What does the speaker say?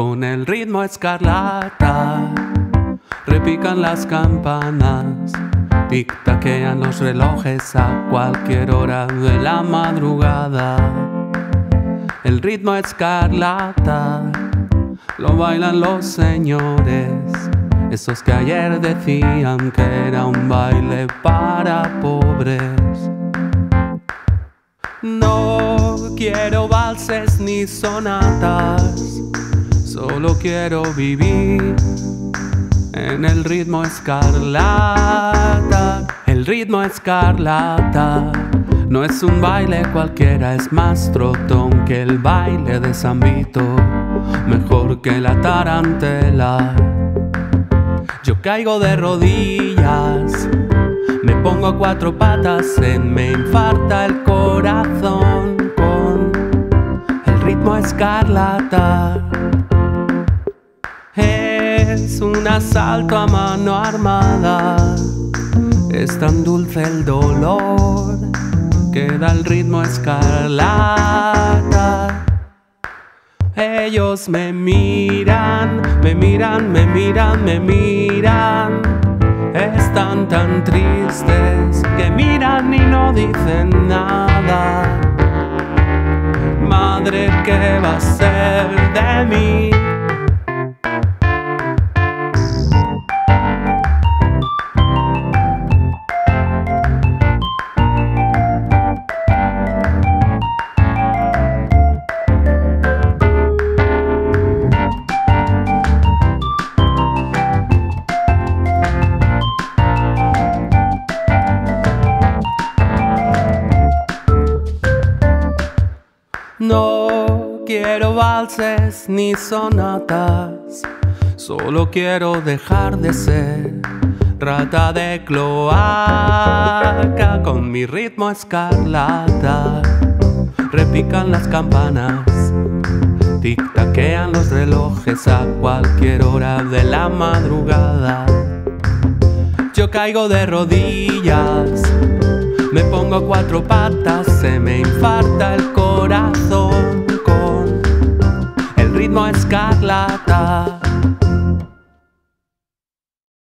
con el ritmo escarlata. Repican las campanas, tic-taquean los relojes a cualquier hora de la madrugada. El ritmo escarlata lo bailan los señores, esos que ayer decían que era un baile para pobres. No quiero valses ni sonatas, solo quiero vivir en el ritmo escarlata. El ritmo escarlata no es un baile cualquiera, es más trotón que el baile de San Vito, mejor que la tarantela. Yo caigo de rodillas me pongo a cuatro patas, se me infarta el corazón con el ritmo escarlata. Es un asalto a mano armada, es tan dulce el dolor que da el ritmo escarlata. Ellos me miran, me miran, me miran, me miran están tan tristes que miran y no dicen nada. Madre, ¿qué va a ser de mí? No quiero valses ni sonatas, solo quiero dejar de ser rata de cloaca con mi ritmo escarlata. Repican las campanas, tic-taquean los relojes a cualquier hora de la madrugada. Yo caigo de rodillas, me pongo cuatro patas, se me infarta el corazón corazón con el ritmo escarlata.